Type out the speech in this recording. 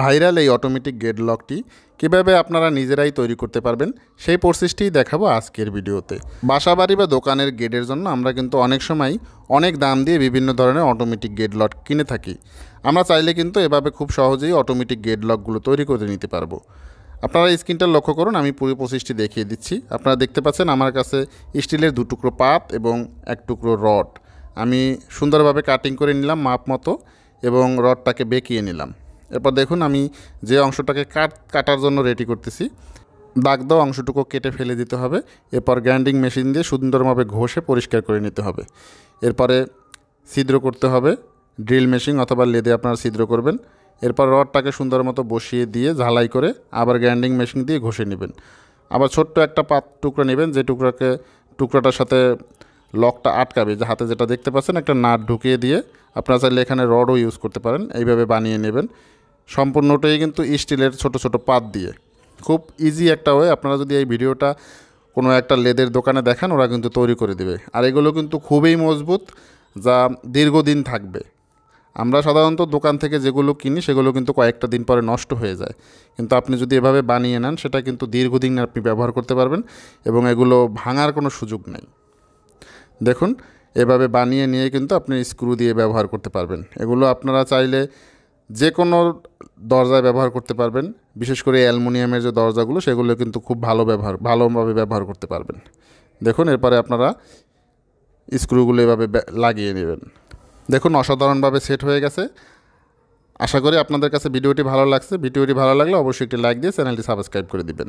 Viral এই automatic gate লকটি কীভাবে আপনারা নিজেরাই তৈরি করতে পারবেন, সেই প্রসেসটিই দেখাবো আজকের ভিডিওতে। বাসা বাড়ি বা দোকানের গেটের জন্য আমরা কিন্তু অনেক সময় অনেক দাম দিয়ে বিভিন্ন ধরনের অটোমেটিক গেট লক কিনে থাকি। আমরা চাইলে কিন্তু এভাবে খুব সহজেই অটোমেটিক গেট লকগুলো তৈরি করে নিতে পারব। আপনারা স্ক্রিনটা লক্ষ্য করুন, আমি পুরো প্রসেসটি দেখিয়ে দিচ্ছি। আপনারা দেখতে পাচ্ছেন আমার কাছে স্টিলের দু টুকরো পাত এবং এক টুকরো রড। আমি সুন্দরভাবে কাটিং করে নিলাম মাপ মতো এবং রডটাকে বেঁকিয়ে নিলাম। এরপর দেখুন আমি যে অংশটাকে কাট, কাটার জন্য রেডি করতেছি, দাগ দেওয়া অংশটুকু কেটে ফেলে দিতে হবে, এরপর গ্রাইন্ডিং মেশিন দিয়ে সুন্দরভাবে ঘষে পরিষ্কার করে নিতে হবে। এরপরে ছিদ্র করতে হবে ড্রিল মেশিন অথবা লেদে আপনারা ছিদ্র করবেন, এরপর রডটাকে সুন্দর মতো বসিয়ে দিয়ে ঝালাই করে আবার গ্রাইন্ডিং মেশিন দিয়ে ঘষে নেবেন। আবার ছোট্ট একটা পাত টুকরো নেবেন, যে টুকরাকে, টুকরাটার সাথে লকটা আটকাবে, যে হাতে যেটা দেখতে পাচ্ছেন একটা নাট ঢুকিয়ে দিয়ে আপনারা চাইলে এখানে রডও ইউজ করতে পারেন, এইভাবে বানিয়ে নেবেন। সম্পূর্ণটাই কিন্তু স্টিলের ছোট ছোট পাত দিয়ে। খুব ইজি একটা ওয়ে আপনারা যদি এই ভিডিওটা কোনো একটা লেদের দোকানে দেখান, ওরা কিন্তু তৈরি করে দেবে। আর এগুলো কিন্তু খুবই মজবুত, যা দীর্ঘদিন থাকবে। আমরা সাধারণত দোকান থেকে যেগুলো কিনি, সেগুলো কিন্তু কয়েকটা দিন পরে নষ্ট হয়ে যায়। কিন্তু আপনি যদি এভাবে বানিয়ে নেন, সেটা কিন্তু দীর্ঘদিন আপনি ব্যবহার করতে পারবেন এবং এগুলো ভাঙার কোনো সুযোগ নেই। দেখুন, এভাবে বানিয়ে নিয়ে কিন্তু আপনি স্ক্রু দিয়ে ব্যবহার করতে পারবেন। এগুলো আপনারা চাইলে যে কোনো দরজায় ব্যবহার করতে পারবেন। বিশেষ করে অ্যালমোনিয়ামের যে দরজাগুলো, সেগুলো কিন্তু খুব ভালো ব্যবহার, ভালোভাবে ব্যবহার করতে পারবেন। দেখুন, এরপরে আপনারা স্ক্রুগুলো এভাবে লাগিয়ে নেবেন। দেখুন, অসাধারণভাবে সেট হয়ে গেছে। আশা করি আপনাদের কাছে ভিডিওটি ভালো লাগছে। ভিডিওটি ভালো লাগলে অবশ্যই একটি লাইক দিয়ে চ্যানেলটি সাবস্ক্রাইব করে দিবেন।